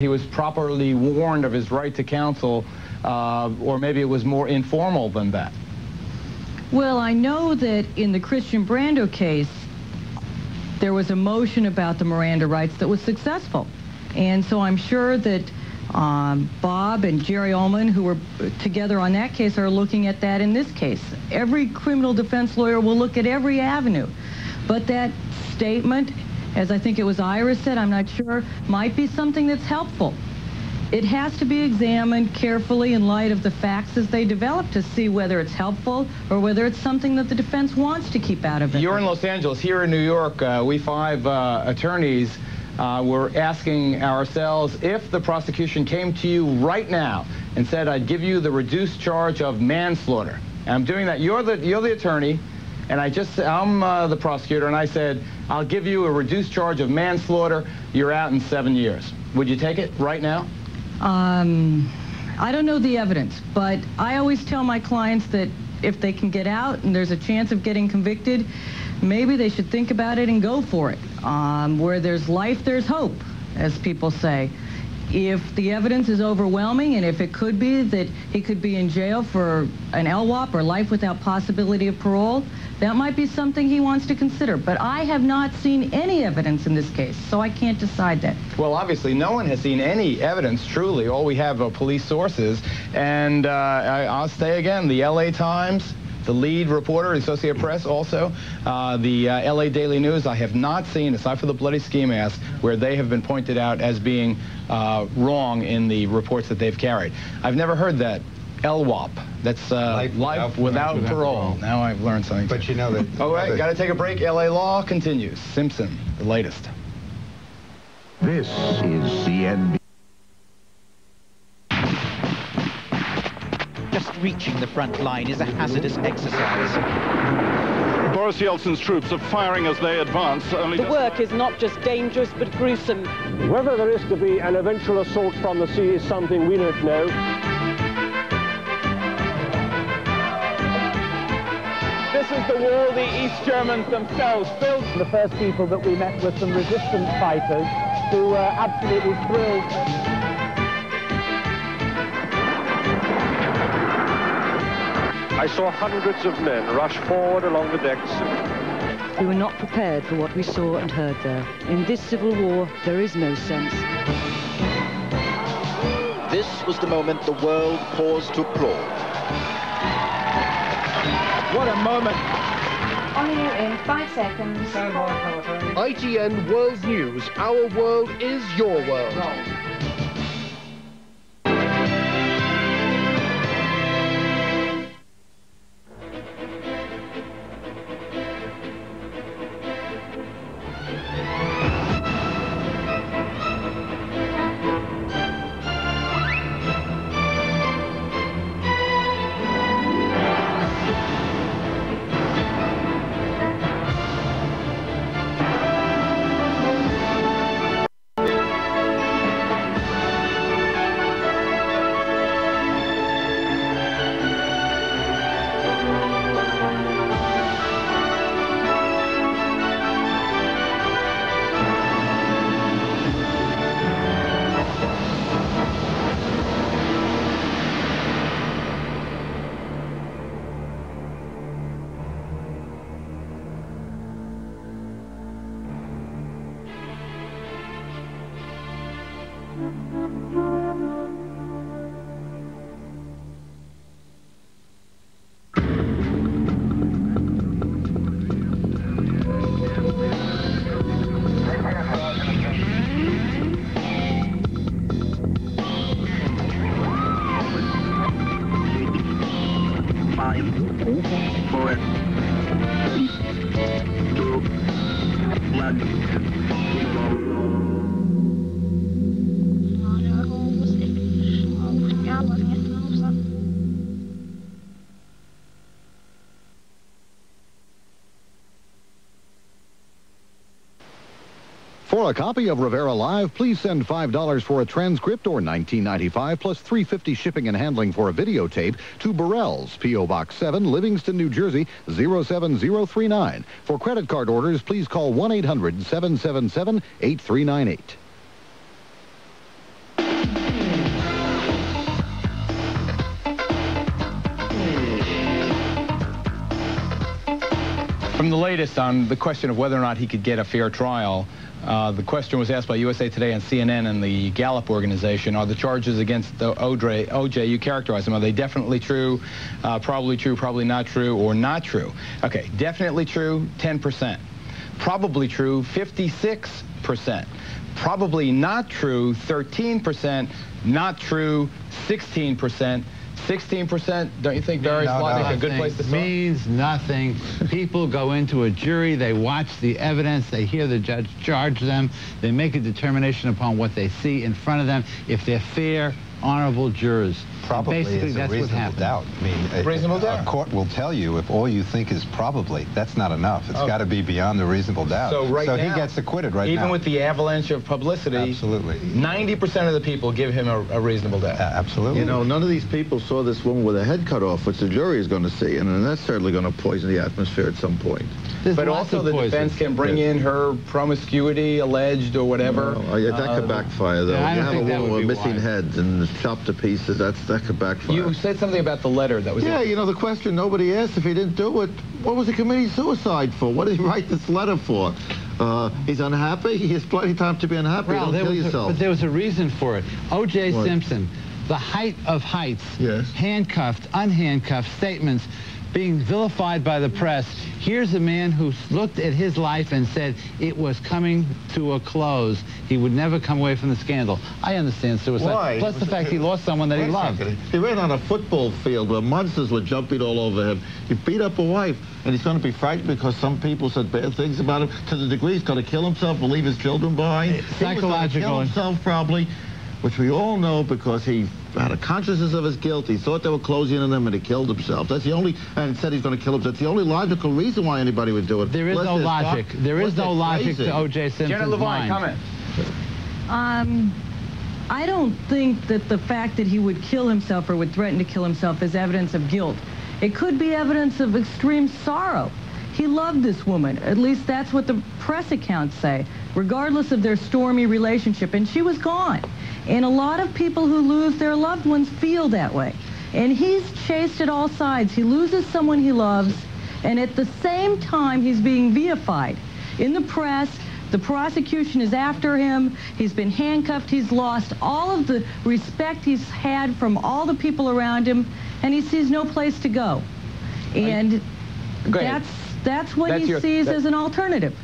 he was properly warned of his right to counsel, uh, or maybe it was more informal than that. Well, I know that in the Christian Brando case, there was a motion about the Miranda rights that was successful. And so I'm sure that um, Bob and Jerry Uelmen, who were together on that case, are looking at that in this case. Every criminal defense lawyer will look at every avenue. But that statement, as I think it was Iris said, I'm not sure, might be something that's helpful. It has to be examined carefully in light of the facts as they develop to see whether it's helpful or whether it's something that the defense wants to keep out of it. You're in Los Angeles. Here in New York, uh, we five uh, attorneys uh, were asking ourselves if the prosecution came to you right now and said, I'd give you the reduced charge of manslaughter. And I'm doing that. You're the, you're the attorney, and I just, I'm uh, the prosecutor, and I said, I'll give you a reduced charge of manslaughter. You're out in seven years. Would you take it right now? Um, I don't know the evidence, but I always tell my clients that if they can get out and there's a chance of getting convicted, maybe they should think about it and go for it. Um, where there's life, there's hope, as people say. If the evidence is overwhelming, and if it could be that he could be in jail for an LWOP or life without possibility of parole, that might be something he wants to consider. But I have not seen any evidence in this case, so I can't decide that. Well, obviously, no one has seen any evidence, truly. All we have are police sources. And uh, I, will say again, the L.A. Times, the lead reporter, Associated Press also, uh, the uh, LA Daily News, I have not seen, aside for the bloody ski mask, where they have been pointed out as being uh, wrong in the reports that they've carried. I've never heard that. LWOP. That's uh, life, life without, without, parole. parole. Now I've learned something. But you know that. All right, got to take a break. LA Law continues. Simpson, the latest. This is CNBC. Just reaching the front line is a hazardous exercise. Boris Yeltsin's troops are firing as they advance. Only the work is not just dangerous, but gruesome. Whether there is to be an eventual assault from the sea is something we don't know. This is the wall the East Germans themselves built. The first people that we met were some resistance fighters who were absolutely thrilled I saw hundreds of men rush forward along the decks. We were not prepared for what we saw and heard there. In this civil war, there is no sense. This was the moment the world paused to applaud. What a moment! On you in five seconds. ITN World News. Our world is your world. For a copy of Rivera Live, please send $5 for a transcript or $19.95 plus $3.50 shipping and handling for a videotape to Burrelle's, P.O. Box 7, Livingston, New Jersey, 07039. For credit card orders, please call 1-800-777-8398. From the latest on the question of whether or not he could get a fair trial, uh, the question was asked by USA Today and CNN and the Gallup organization, are the charges against the OJ, OJ you characterize them, are they definitely true, uh, probably true, probably not true, or not true? Okay, definitely true, 10%. Probably true, 56%. Probably not true, 13%. Not true, 16%. 16%, don't you think, Barry No, no. a good place to start? means nothing. People go into a jury, they watch the evidence, they hear the judge charge them, they make a determination upon what they see in front of them. If they're fair, honorable jurors. Probably Basically, is a that's what reasonable happened. doubt. I mean, a- Reasonable a, doubt. A court will tell you if all you think is probably. That's not enough. It's Oh. got to be beyond the reasonable doubt. So right so now, he gets acquitted right even now. with the avalanche of publicity, Absolutely. 90% of the people give him a, a reasonable doubt. absolutely. You know, none of these people saw this woman with her head cut off, which the jury is going to see, and that's certainly going to poison the atmosphere at some point. but also the defense can bring in her promiscuity alleged or whatever. Oh, yeah, that could Uh, backfire, though. Yeah, I you don't have think a that woman would with be missing wise. heads and chopped to pieces. That's that could backfire. You said something about the letter that was yeah, you know, the question nobody asked if he didn't do it, what was he committing suicide for? What did he write this letter for? Uh, he's unhappy? He has plenty of time to be unhappy. Ralph, Don't kill was a- but there was a reason for it. O.J. Simpson, the height of heights, Yes. handcuffed, unhandcuffed statements being vilified by the press. Here's a man who looked at his life and said it was coming to a close. He would never come away from the scandal. I understand suicide. Why? Plus the fact he lost someone that he loved. He ran on a football field where monsters were jumping all over him. He beat up a wife, and he's going to be frightened because some people said bad things about him to the degree he's going to kill himself and leave his children behind. He was gonna Psychological. kill himself probably, which we all know because he had a consciousness of his guilt. He thought they were closing in on him, and he killed himself. That's the only, and said he's going to kill himself. That's the only logical reason why anybody would do it. There is Unless no logic. stuck- There is unless no logic crazy. to O.J. Simpson's Janet Levine, mind. comment. Um, I don't think that the fact that he would kill himself or would threaten to kill himself is evidence of guilt. It could be evidence of extreme sorrow. He loved this woman. At least that's what the press accounts say, regardless of their stormy relationship. And she was gone. And a lot of people who lose their loved ones feel that way. And he's chased at all sides. He loses someone he loves, and at the same time, he's being vilified in the press. The prosecution is after him. He's been handcuffed. He's lost all of the respect he's had from all the people around him, and he sees no place to go. And that's that's what That's he your- sees that- as an alternative.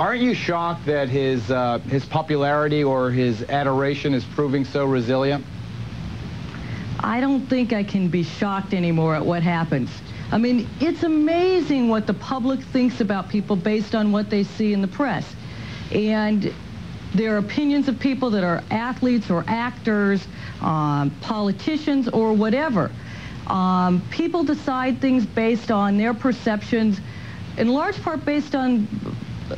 Aren't you shocked that his uh, his popularity or his adoration is proving so resilient? I don't think I can be shocked anymore at what happens. I mean, it's amazing what the public thinks about people based on what they see in the press. And their opinions of people that are athletes or actors, um, politicians, or whatever. Um, people decide things based on their perceptions, in large part based on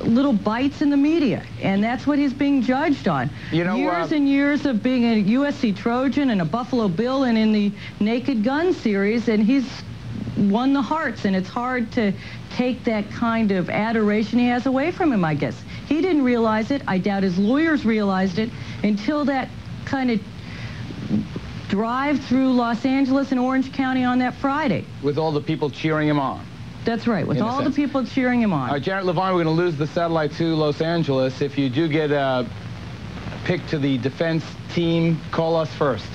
little bites in the media, and that's what he's being judged on. You know, years uh, and years of being a USC Trojan and a Buffalo Bill and in the Naked Gun series, and he's won the hearts, and it's hard to take that kind of adoration he has away from him, I guess. He didn't realize it. I doubt his lawyers realized it until that kind of drive through Los Angeles and Orange County on that Friday. With all the people cheering him on. That's right, with all the people cheering him on. Uh, Janet Levine, we're going to lose the satellite to Los Angeles. If you do get uh, picked to the defense team, call us first.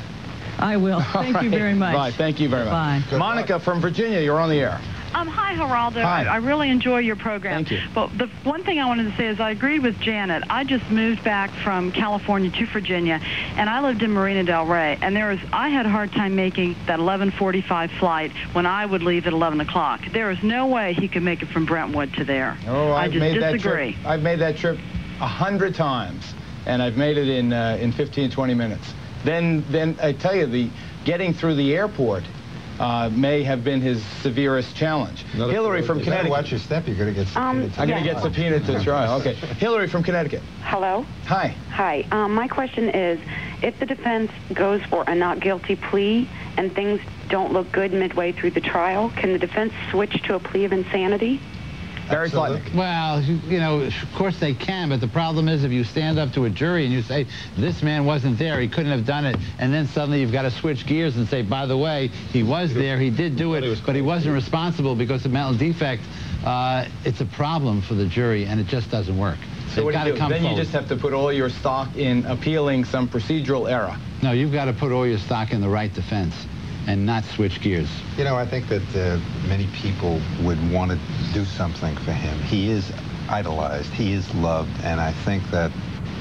I will. Thank All you very much. Bye. Thank you very much. Bye. Monica from Virginia, you're on the air. Um, hi, Geraldo. Hi. I, I really enjoy your program. Thank you. But the one thing I wanted to say is I agreed with Janet. I just moved back from California to Virginia, and I lived in Marina Del Rey. And there was I had a hard time making that 11:45 flight when I would leave at 11 o'clock. There is no way he could make it from Brentwood to there. Oh, I I've just made that trip. I've made that trip a hundred times, and I've made it in uh, in 15, 20 minutes. Then, then I tell you, the getting through the airport uh, may have been his severest challenge. Hillary from Connecticut. watch your step. You're going to get Um, subpoenaed. I'm going to get subpoenaed to trial. Okay, Hillary from Connecticut. Hello? Hi. Hi. Um, my question is, if the defense goes for a not guilty plea and things don't look good midway through the trial, can the defense switch to a plea of insanity? Barry Slotnick. Well, you know, of course they can, but the problem is if you stand up to a jury and you say, this man wasn't there, he couldn't have done it, and then suddenly you've got to switch gears and say, by the way, he was there, he did do it, but he wasn't responsible because of mental defect, uh, it's a problem for the jury, and it just doesn't work. So what do They've you gotta do? come Then you just have to put all your stock in appealing some procedural error. No, you've got to put all your stock in the right defense and not switch gears. You know, I think that uh, many people would want to do something for him. He is idolized. He is loved. And I think that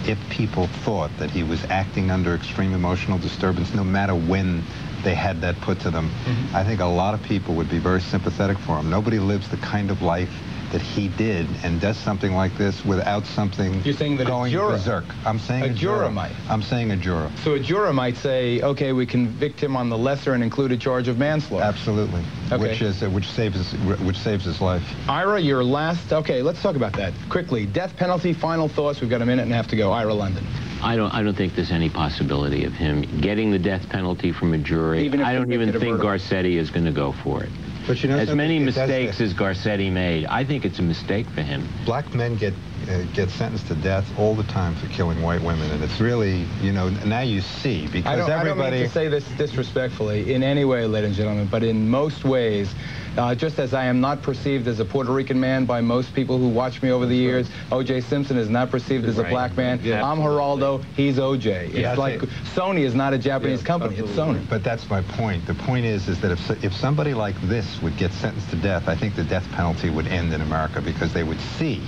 if people thought that he was acting under extreme emotional disturbance, no matter when they had that put to them, Mm-hmm. I think a lot of people would be very sympathetic for him. Nobody lives the kind of life that he did and does something like this without something You're saying that a going juror- berserk. I'm saying a a, juror might. I'm saying a juror. So a juror might say, okay, we convict him on the lesser and included charge of manslaughter. Absolutely. Okay. Which is uh, which saves his, which saves his life. Ira, your last, okay, let's talk about that quickly. Death penalty, final thoughts. We've got a minute and a half to go. Ira London. I don't. I don't think there's any possibility of him getting the death penalty from a jury. Even if I don't even think murder. Garcetti is going to go for it. But you know as many mistakes as Garcetti made, I think it's a mistake for him. Black men get uh, get sentenced to death all the time for killing white women, and it's really, you know, now you see because I don't, I don't mean to say this disrespectfully in any way, ladies and gentlemen, but in most ways, uh, just as I am not perceived as a Puerto Rican man by most people who watch me over the years, O.J. Simpson is not perceived as a black man. Yeah. I'm Geraldo, he's O.J. It's Yeah, I like think- Sony is not a Japanese company, it's Sony. But that's my point. The point is, is that if if somebody like this would get sentenced to death, I think the death penalty would end in America because they would see,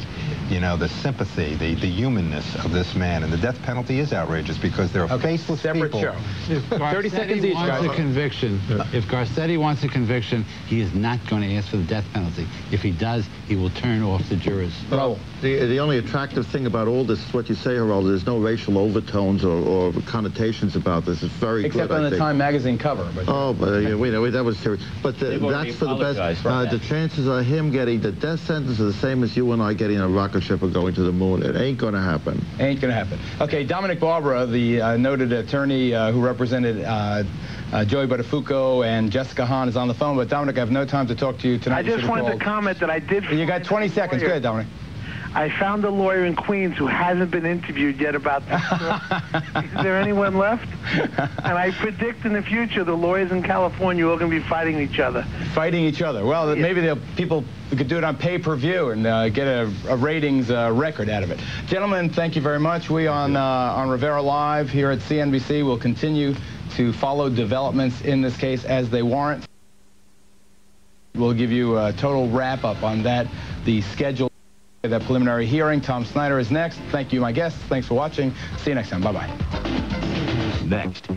you know, the sympathy, the the humanness of this man, and the death penalty is outrageous because there are faceless separate people. show. 30 seconds Garcetti each, wants guys. a conviction. If Garcetti wants a conviction, he is not going to ask for the death penalty. If he does, he will turn off the jurors. Raul. The, the only attractive thing about all this is what you say, Geraldo. There's no racial overtones or, or connotations about this. It's very Except good, on I the think. Time magazine cover. But Oh, but uh, wait, wait, that was serious. But the, that's for the best. Uh, the chances of him getting the death sentence are the same as you and I getting a rocket ship or going to the moon. It ain't going to happen. Ain't gonna happen. Okay, Dominic Barbara, the uh, noted attorney uh, who represented uh, uh, Joey Buttafuoco and Jessica Hahn is on the phone. But Dominic, I have no time to talk to you tonight. I just wanted called. to comment that I did. You got 20 seconds. Go ahead, Dominic. I found a lawyer in Queens who hasn't been interviewed yet about this. Is there anyone left? And I predict in the future the lawyers in California are going to be fighting each other. Fighting each other. Well, maybe the people could do it on pay-per-view and uh, get a, a ratings uh, record out of it. Gentlemen, thank you very much. We on uh, on Rivera Live here at CNBC will continue to follow developments in this case as they warrant. We'll give you a total wrap-up on that, the schedule, that preliminary hearing. Tom Snyder is next. Thank you, my guests. Thanks for watching. See you next time. Bye-bye. Next.